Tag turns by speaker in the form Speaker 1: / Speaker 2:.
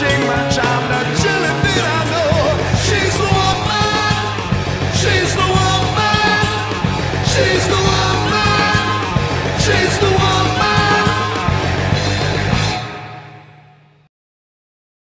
Speaker 1: watching my time.